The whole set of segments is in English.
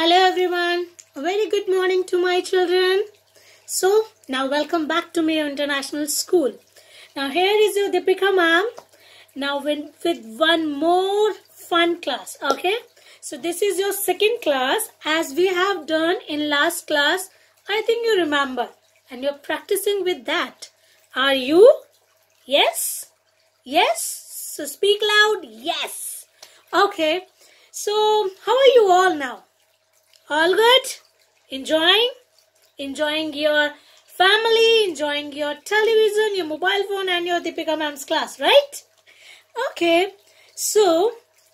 Hello everyone. A very good morning to my children. So now welcome back to Mayo International School. Now here is your Deepika ma'am. Now with, with one more fun class. Okay. So this is your second class as we have done in last class. I think you remember and you're practicing with that. Are you? Yes? Yes? So speak loud. Yes. Okay. So how are you all now? All good? Enjoying? Enjoying your family, enjoying your television, your mobile phone and your Deepika ma'am's class, right? Okay. So,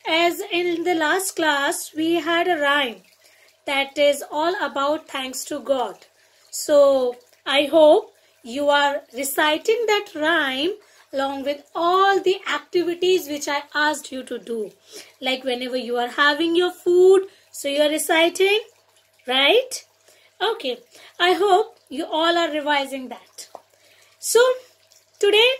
as in the last class, we had a rhyme that is all about thanks to God. So, I hope you are reciting that rhyme along with all the activities which I asked you to do. Like whenever you are having your food, so you are reciting, right? Okay, I hope you all are revising that. So, today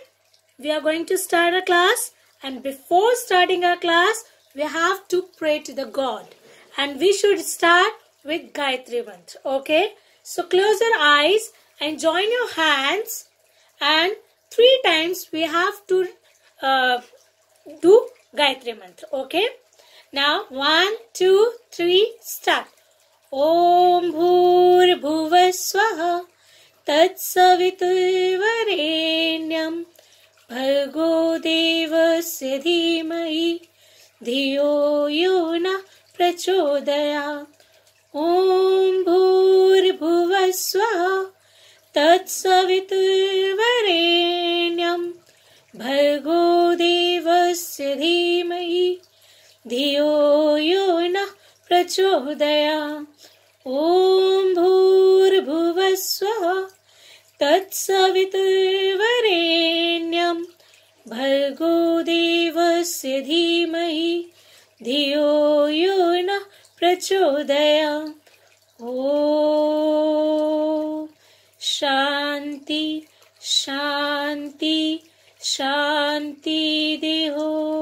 we are going to start a class and before starting our class, we have to pray to the God. And we should start with Gayatri Mantra, okay? So, close your eyes and join your hands and three times we have to uh, do Gayatri Mantra, okay? Now, one, two, three, start. भूर्भुवः स्वः तत्सवितुर्वरेण्यं। भर्गो देवस्य धीमहि धियो यो न प्रचोदया। ॐ भूर्भुवः स्वः तत्सवितुर्वरेण्यं। भर्गो देवस्य धीमहि धियो यो नः प्रचोदया ॐ भूर्भुवः स्वः तत्सवितुर्वरेण्यं भर्गो देवस्य धीमहि धियो यो नः प्रचोदया ॐ शान्ति शान्ति शान्ति देहो।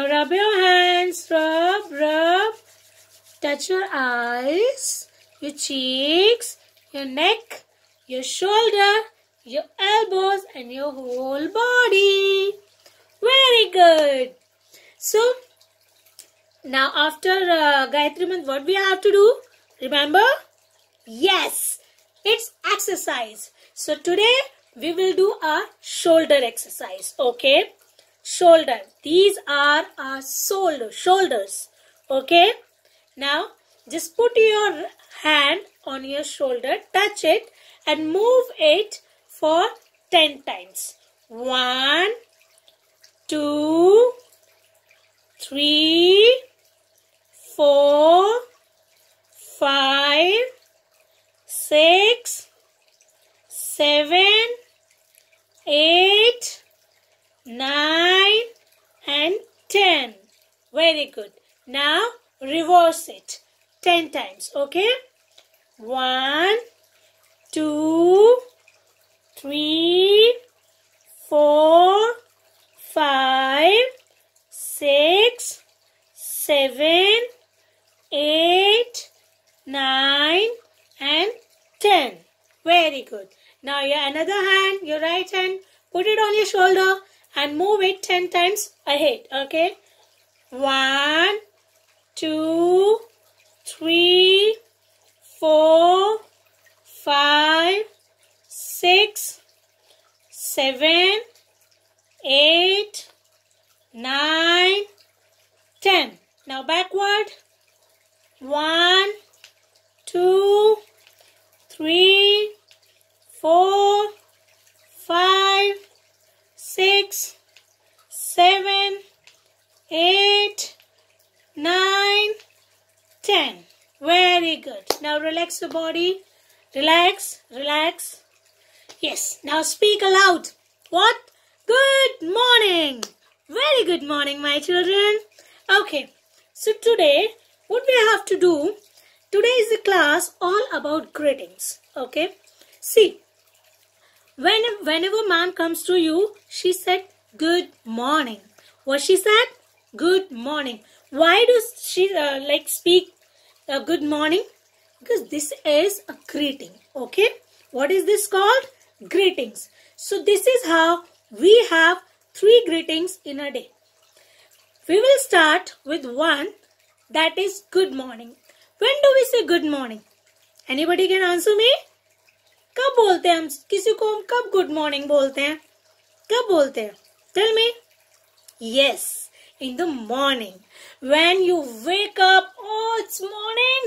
Now rub your hands, rub, rub. Touch your eyes, your cheeks, your neck, your shoulder, your elbows and your whole body. Very good. So, now after uh, Gayatri Mantra, what we have to do? Remember? Yes, it's exercise. So today we will do a shoulder exercise. Okay? Shoulder these are our shoulder shoulders. Okay? Now just put your hand on your shoulder touch it and move it for 10 times. 1 2 3 4 5 6 7 8 nine and ten. Very good. Now reverse it ten times. Okay. One, two, three, four, five, six, seven, eight, nine, and ten. Very good. Now your another hand, your right hand, put it on your shoulder and move it 10 times ahead okay one two three four five six seven eight nine ten. Now backward. One two three four five six, seven, eight, nine, ten. Very good. Now relax your body. Relax, relax. Yes, now speak aloud. What? Good morning. Very good morning, my children. Okay, so today, what we have to do, today is the class all about greetings. Okay, see, when, whenever ma'am comes to you, she said, good morning. What she said? Good morning. why does she uh, like speak uh, good morning because this is a greeting okay what is this called greetings so this is how we have three greetings in a day we will start with one that is good morning when do we say good morning anybody can answer me कब बोलते हैं हम किसी को हम कब good morning बोलते हैं कब बोलते हैं tell me yes in the morning. When you wake up oh it's morning.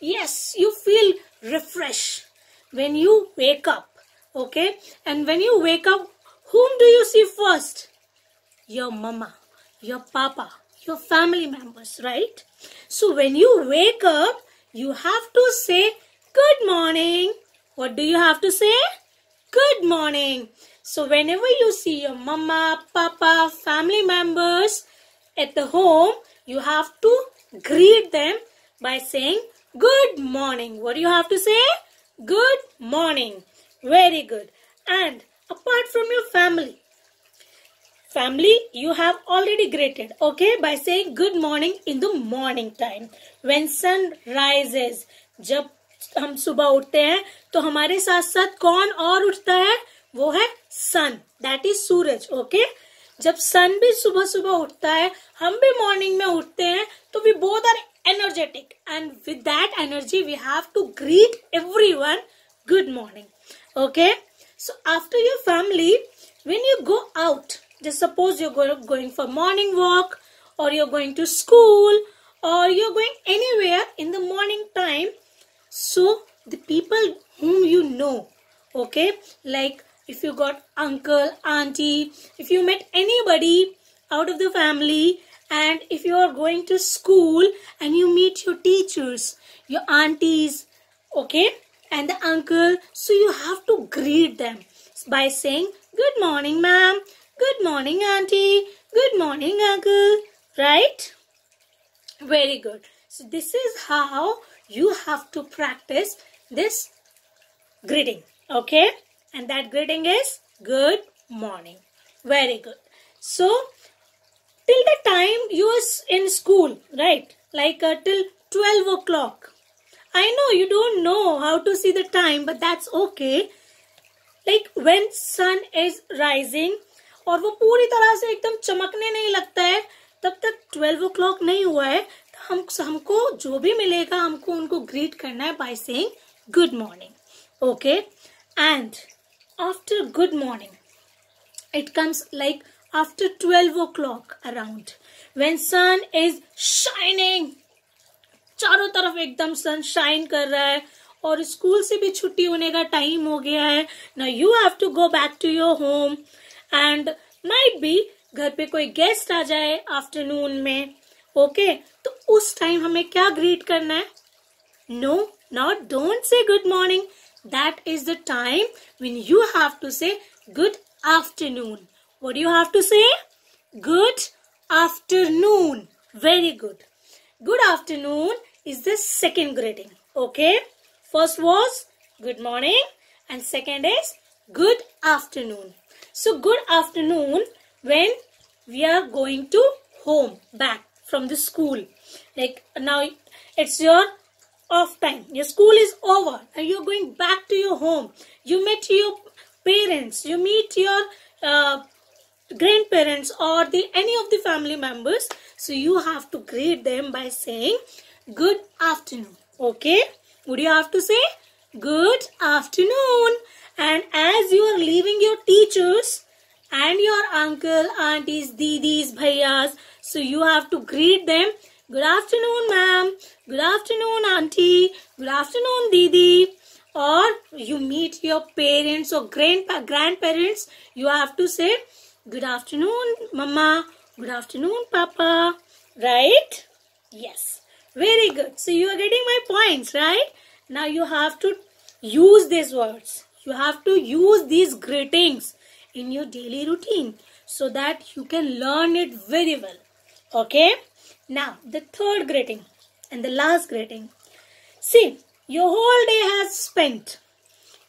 Yes you feel refreshed when you wake up okay? And when you wake up whom do you see first? Your mama your papa your family members right? So when you wake up you have to say good morning. What do you have to say? Good morning. So whenever you see your mama papa family members at the home, you have to greet them by saying good morning. What do you have to say? Good morning. Very good. And apart from your family, family you have already greeted okay by saying good morning in the morning time when sun rises जब हम सुबह उठते हैं तो हमारे साथ साथ कौन और उठता है वो है सन दैट इज़ सूरज ओके okay? जब सन भी सुबह सुबह उठता है, हम भी मॉर्निंग में उठते हैं तो we both are energetic and with that energy we have to greet everyone good morning okay so after your family when you go out just suppose you go going for morning walk और you are going to school और you are going anywhere in the morning time so the people whom you know okay like if you got uncle, auntie, if you met anybody out of the family and if you are going to school and you meet your teachers, your aunties, okay, and the uncle, so you have to greet them by saying, Good morning, ma'am. Good morning, auntie. Good morning, uncle. Right? Very good. So this is how you have to practice this greeting. Okay? And that greeting is good morning very good so till the time you are in school right like uh, till 12 o'clock i know you don't know how to see the time but that's okay like when sun is rising और वो पूरी तरह से एकदम चमकने नहीं लगता है तब तक ट्वेल्व ओ क्लॉक नहीं हुआ है तो हम हमको जो भी मिलेगा हमको उनको ग्रीट करना है by saying good morning okay and after good morning. It comes, like, after 12 o'clock around, when sun is shining. चारों तरफ़ एकदम सन शाइन कर रहा है, और स्कूल से भी छुट्टी होने का टाइम हो गया है। ना you have to go back to your home and might be घर पे कोई गेस्ट आ जाए आफ्टरनून में ओके okay? तो उस टाइम हमें क्या ग्रीट करना है? No not don't say good morning that is the time when you have to say good afternoon. What do you have to say? Good afternoon. Very good. Good afternoon is the second greeting. Okay. First was good morning and second is good afternoon. So good afternoon when we are going to home back from the school. Like now it's your of time. Your school is over and you're going back to your home. You meet your parents, you meet your uh, grandparents or the any of the family members. So you have to greet them by saying good afternoon. Okay? Would you have to say good afternoon? And as you are leaving your teachers and your uncle, aunties, didis, bhaiyas, so you have to greet them Good afternoon, ma'am. Good afternoon, auntie. Good afternoon, didi. Or you meet your parents or grandpa grandparents, you have to say, Good afternoon, mama. Good afternoon, papa. Right? Yes. Very good. So you are getting my points, right? Now you have to use these words. You have to use these greetings in your daily routine so that you can learn it very well. Okay? Now, the third greeting and the last greeting. See, your whole day has spent.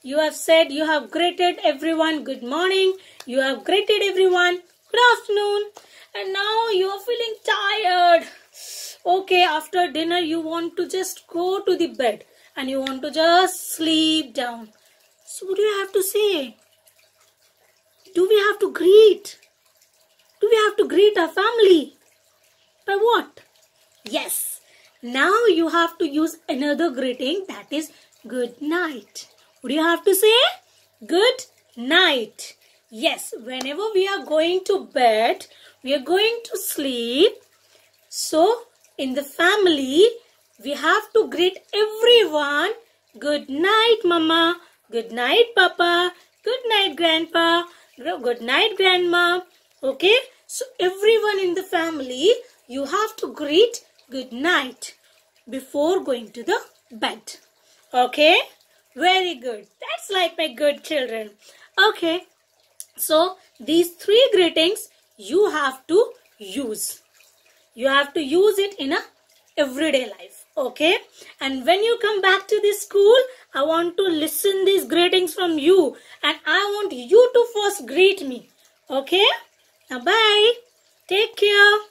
You have said you have greeted everyone good morning. You have greeted everyone good afternoon. And now you are feeling tired. okay after dinner you want to just go to the bed and you want to just sleep down so what do you have to say do we have to greet do we have to greet our family by what yes now you have to use another greeting that is good night do you have to say good night yes whenever we are going to bed we are going to sleep so in the family, we have to greet everyone. Good night, Mama. Good night, Papa. Good night, Grandpa. Good night, Grandma. Okay? So, everyone in the family, you have to greet good night before going to the bed. Okay? Very good. That's like my good children. Okay. So, these three greetings you have to use you have to use it in a everyday life okay and when you come back to the school i want to listen these greetings from you and i want you to first greet me okay now bye take care